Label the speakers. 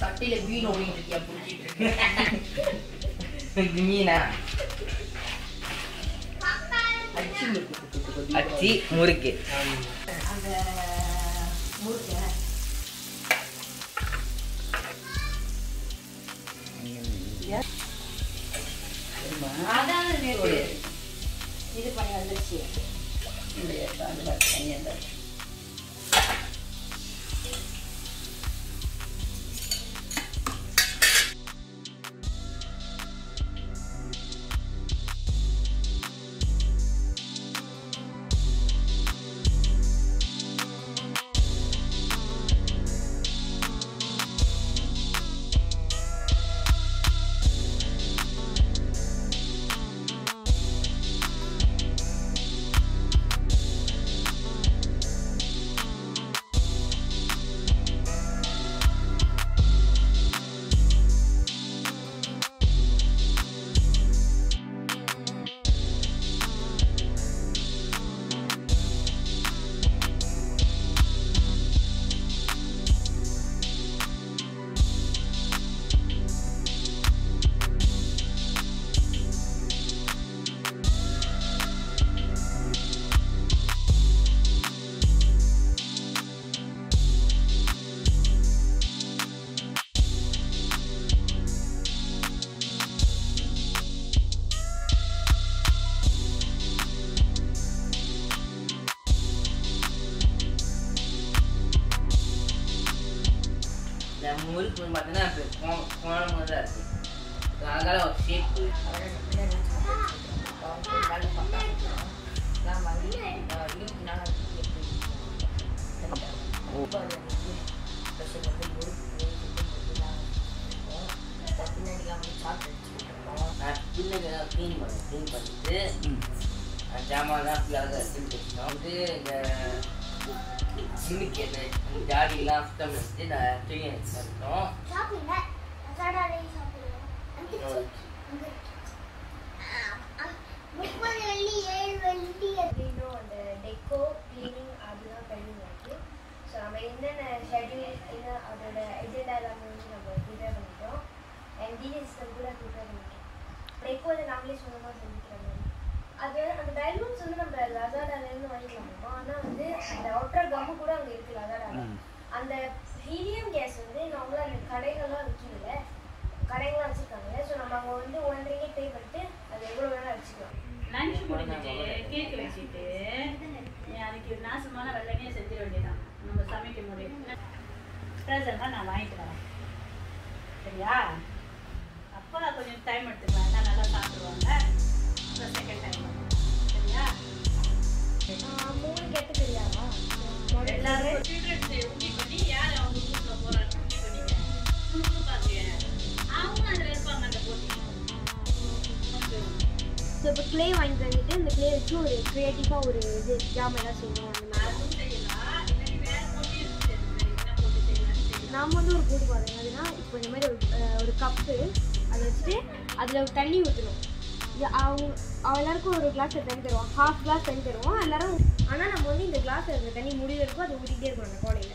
Speaker 1: சட்டையில மீன் ஓடிட்டு இருக்கியா புடிச்சிட்டு மீனா அச்சு முறுக்கு. இது பண்ணி வந்துருச்சு.
Speaker 2: முறுக்கு வந்து பார்த்தீங்கன்னா இப்படி கோ- கோணமா தான் இருக்கு அதனால ஒரு நான் பிள்ளைங்க க்ளீன் பண்ணேன் க்ளீன் பண்ணிட்டு அந்த ஜாமான்லாம் ஃபுல்லாக எடுத்து வச்சோம் வந்து இந்த அந்த
Speaker 3: டெக்கோ கிளீனிங் அதுதான் பெண்டிங் இருக்கு ஸோ நம்ம என்னென்ன ஷெட்யூல் என்ன அதோட எஜெண்டா எல்லாமே வந்து நம்ம ப்ரிப்பேர் பண்ணிட்டோம் அண்ட் டிஜே கூட ப்ரிப்பேர் பண்ணிட்டோம் டெக்கோ அதை நாங்களே சொந்தமாக செஞ்சுக்கிற மாதிரி அது அந்த டைமண்ட்ஸ் வந்து நம்ம
Speaker 4: நாசமான வெள்ளனையே செஞ்சிட வேண்டியதான் நம்ம சமைக்க முடியும். ப்ரெசென்ட்டாக நான் வாங்கிட்டு வரேன். சரியா? அப்பா கொஞ்சம் டைம் எடுத்துக்கலாம் எல்லாம் நல்லா சாப்பிடுவாங்க. அப்புறம் செகண்ட் டைம் சரியா?
Speaker 3: மூணு கெட்டு தெரியாதா?
Speaker 4: எல்லாரும் உண்டி பண்ணி யார்? அவங்க வீட்டில் போகிறாங்க உண்டி பண்ணீங்க குழுக்கு பாருங்க அவங்க அதில் இருப்பாங்க அந்த போட்டிங்க
Speaker 3: ஸோ இப்போ க்ளே வாங்கி தந்துட்டு வச்சு ஒரு க்ரியேட்டிவாக ஒரு இது ஜாமெல்லாம் செய்யணும் அந்த மாதிரி நாம வந்து ஒரு போட்டு பாருங்க அதுனா இப்போ இந்த மாதிரி ஒரு ஒரு கப்பு அதை வச்சுட்டு அதில் தண்ணி ஊற்றணும் அவங்க எல்லாருக்கும் ஒரு கிளாஸ் தண்ணி தருவோம் ஹாஃப் கிளாஸ் தண்ணி தருவோம். எல்லாரும் ஆனால் நம்ம வந்து இந்த கிளாஸ் தண்ணி முடிவு இருக்கும் அதை ஊற்றிக்கிட்டே இருக்கணும் அந்த கோடையில்